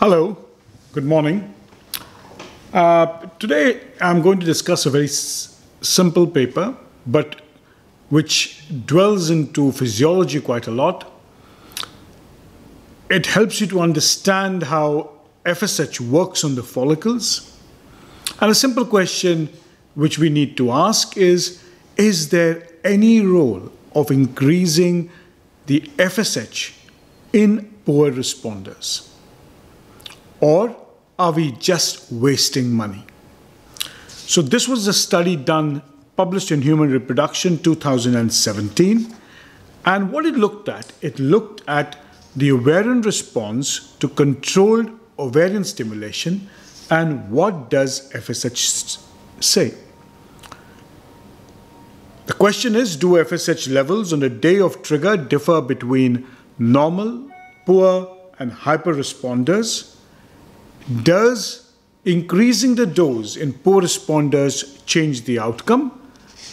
Hello, good morning. Uh, today I'm going to discuss a very simple paper, but which dwells into physiology quite a lot. It helps you to understand how FSH works on the follicles. And a simple question which we need to ask is Is there any role of increasing the FSH in poor responders? Or are we just wasting money? So, this was a study done, published in Human Reproduction 2017. And what it looked at, it looked at the ovarian response to controlled ovarian stimulation and what does FSH say. The question is Do FSH levels on the day of trigger differ between normal, poor, and hyper responders? Does increasing the dose in poor responders change the outcome?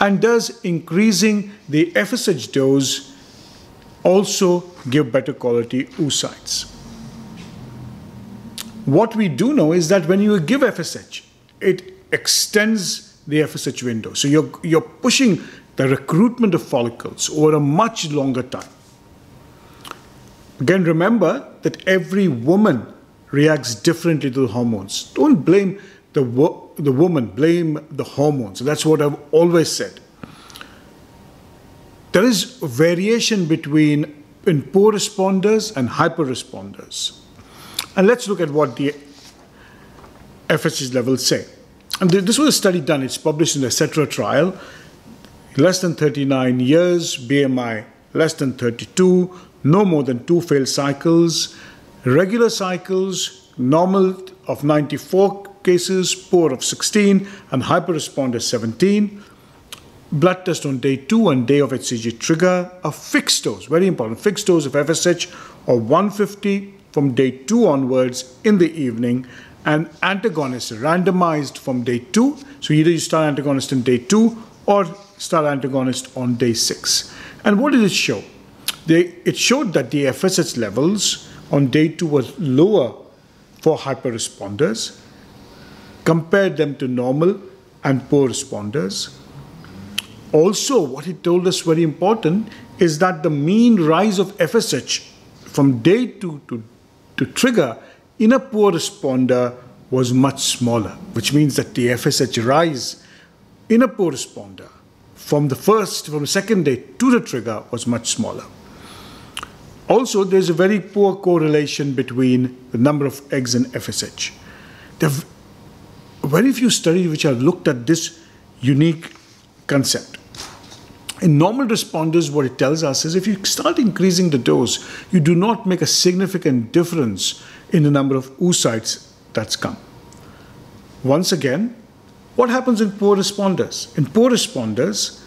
And does increasing the FSH dose also give better quality oocytes? What we do know is that when you give FSH, it extends the FSH window. So you're, you're pushing the recruitment of follicles over a much longer time. Again, remember that every woman reacts differently to the hormones. Don't blame the, wo- the woman, blame the hormones. That's what I've always said. There is variation between in poor responders and hyper responders. And let's look at what the FSH levels say. And this was a study done, it's published in the CETRA trial. Less than 39 years, BMI less than 32, no more than two failed cycles, regular cycles, normal of 94 cases, poor of 16, and hyper hyperresponder 17. Blood test on day two and day of HCG trigger, a fixed dose, very important, fixed dose of FSH of 150 from day two onwards in the evening, and antagonist randomized from day two. So either you start antagonist in day two or start antagonist on day six. And what did it show? They, it showed that the FSH levels on day two was lower for hyperresponders, compared them to normal and poor responders. Also, what it told us very important is that the mean rise of FSH from day two to, to trigger in a poor responder was much smaller, which means that the FSH rise in a poor responder from the first, from the second day to the trigger was much smaller. Also, there's a very poor correlation between the number of eggs and FSH. There are very few studies which have looked at this unique concept. In normal responders, what it tells us is if you start increasing the dose, you do not make a significant difference in the number of oocytes that's come. Once again, what happens in poor responders? In poor responders,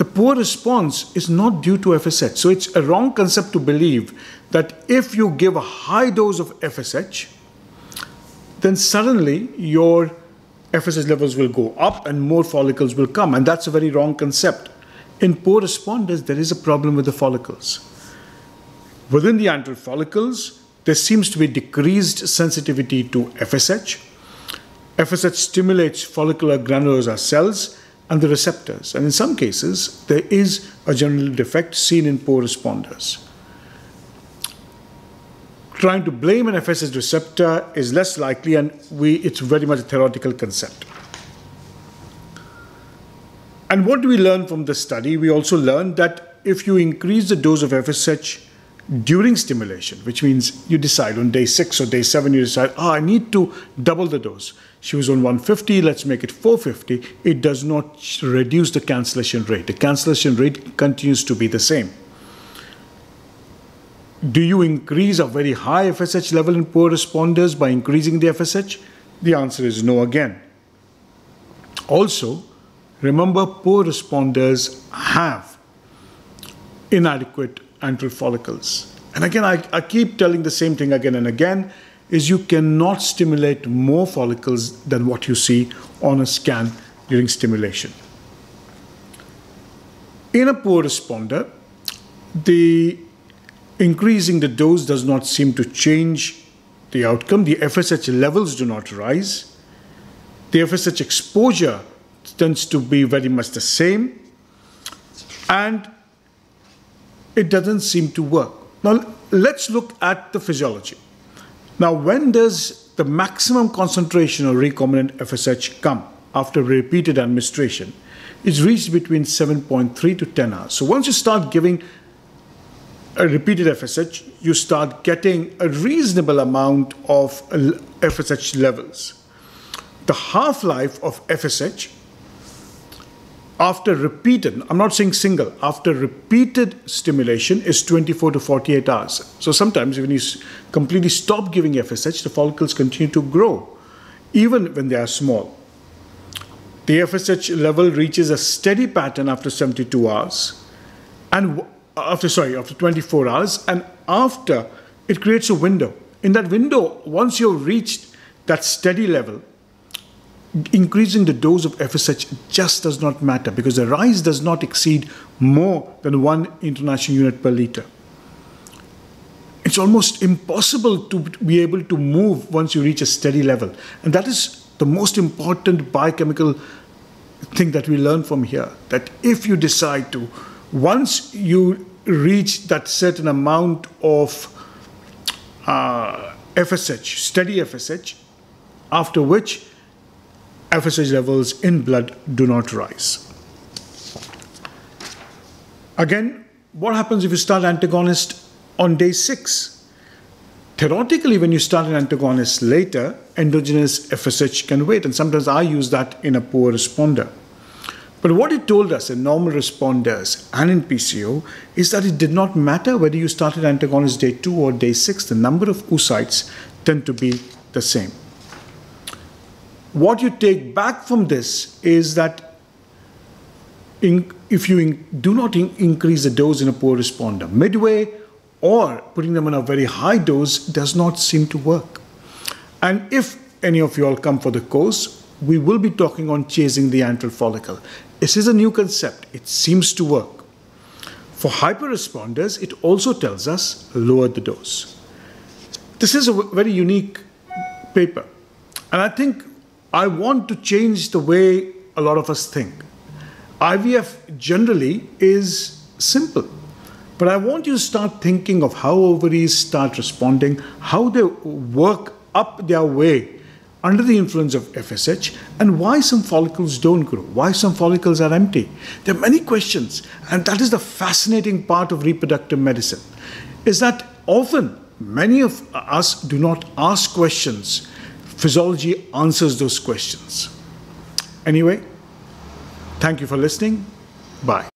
the poor response is not due to FSH. So it's a wrong concept to believe that if you give a high dose of FSH, then suddenly your FSH levels will go up and more follicles will come. And that's a very wrong concept. In poor responders, there is a problem with the follicles. Within the antral follicles, there seems to be decreased sensitivity to FSH. FSH stimulates follicular granulosa cells and the receptors. And in some cases, there is a general defect seen in poor responders. Trying to blame an FSH receptor is less likely, and we, it's very much a theoretical concept. And what do we learn from this study? We also learned that if you increase the dose of FSH during stimulation, which means you decide on day six or day seven, you decide, oh, I need to double the dose. She was on 150, let's make it 450. It does not reduce the cancellation rate. The cancellation rate continues to be the same. Do you increase a very high FSH level in poor responders by increasing the FSH? The answer is no again. Also, remember poor responders have inadequate antral follicles. And again, I, I, keep telling the same thing again and again, is you cannot stimulate more follicles than what you see on a scan during stimulation. In a poor responder, the increasing the dose does not seem to change the outcome. The FSH levels do not rise. The FSH exposure tends to be very much the same. And it doesn't seem to work. Now, let's look at the physiology. Now, when does the maximum concentration of recombinant FSH come after repeated administration? It's reached between 7.3 to 10 hours. So once you start giving a repeated FSH, you start getting a reasonable amount of FSH levels. The half-life of FSH after repeated, I'm not saying single, after repeated stimulation is 24 to 48 hours. So sometimes when you completely stop giving FSH, the follicles continue to grow, even when they are small. The FSH level reaches a steady pattern after 72 hours, and after, sorry, after 24 hours, and after it creates a window. In that window, once you've reached that steady level, increasing the dose of FSH just does not matter because the rise does not exceed more than one international unit per liter. It's almost impossible to be able to move once you reach a steady level. And that is the most important biochemical thing that we learn from here. That if you decide to, once you reach that certain amount of uh, FSH, steady FSH, after which FSH levels in blood do not rise. Again, what happens if you start antagonist on day six? Theoretically, when you start an antagonist later, endogenous FSH can wait, and sometimes I use that in a poor responder. But what it told us in normal responders and in PCO is that it did not matter whether you started antagonist day 2 or day 6, the number of oocytes tend to be the same what you take back from this is that in, if you in, do not in, increase the dose in a poor responder, midway or putting them on a very high dose does not seem to work. And if any of you all come for the course, we will be talking on chasing the antral follicle. This is a new concept. It seems to work. For hyperresponders, it also tells us lower the dose. This is a very unique paper. And I think I want to change the way a lot of us think. IVF generally is simple, but I want you to start thinking of how ovaries start responding, how they work up their way under the influence of FSH, and why some follicles don't grow, why some follicles are empty. There are many questions, and that is the fascinating part of reproductive medicine, is that often many of us do not ask questions physiology answers those questions. Anyway, thank you for listening. Bye.